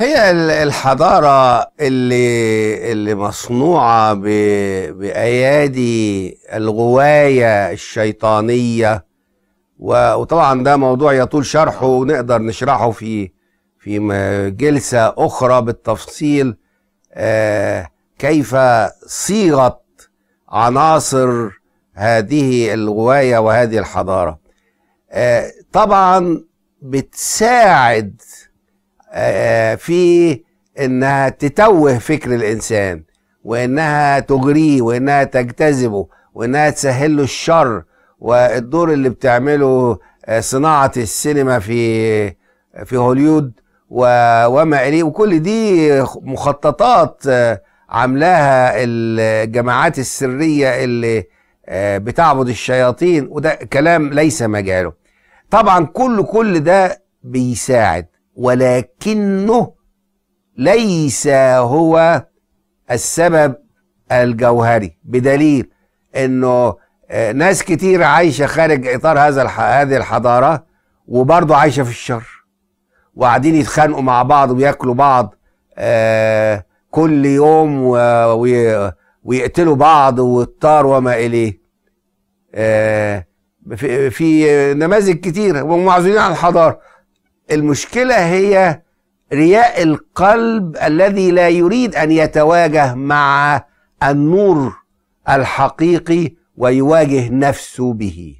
هي ال- الحضارة اللي اللي مصنوعة بأيادي الغواية الشيطانية. وطبعا ده موضوع يطول شرحه ونقدر نشرحه في في جلسة أخرى بالتفصيل. آه، كيف صيغت عناصر هذه الغواية وهذه الحضارة؟ آه، طبعا بتساعد في إنها تتوه فكر الإنسان وإنها تغريه وإنها تجتذبه وإنها تسهل له الشر. والدور اللي بتعمله آه، صناعة السينما في في هوليود وما إليه. وكل دي مخططات آه، عاملاها الجماعات السرية اللي آه، بتعبد الشياطين. وده كلام ليس مجاله. طبعا كل كل ده بيساعد. ولكنه ليس هو السبب الجوهري بدليل إنه آه، ناس كتير عايشة خارج إطار هذا. هذه الحضارة وبرضه عايشة في الشر وقاعدين يتخانقوا مع بعض وياكلوا بعض آه كل يوم. ويقتلوا بعض والطار وما إليه آه في, في نماذج كتيره ومعزولين عن الحضارة المشكلة هي رياء القلب الذي لا يريد أن يتواجه مع النور الحقيقي ويواجه نفسه به.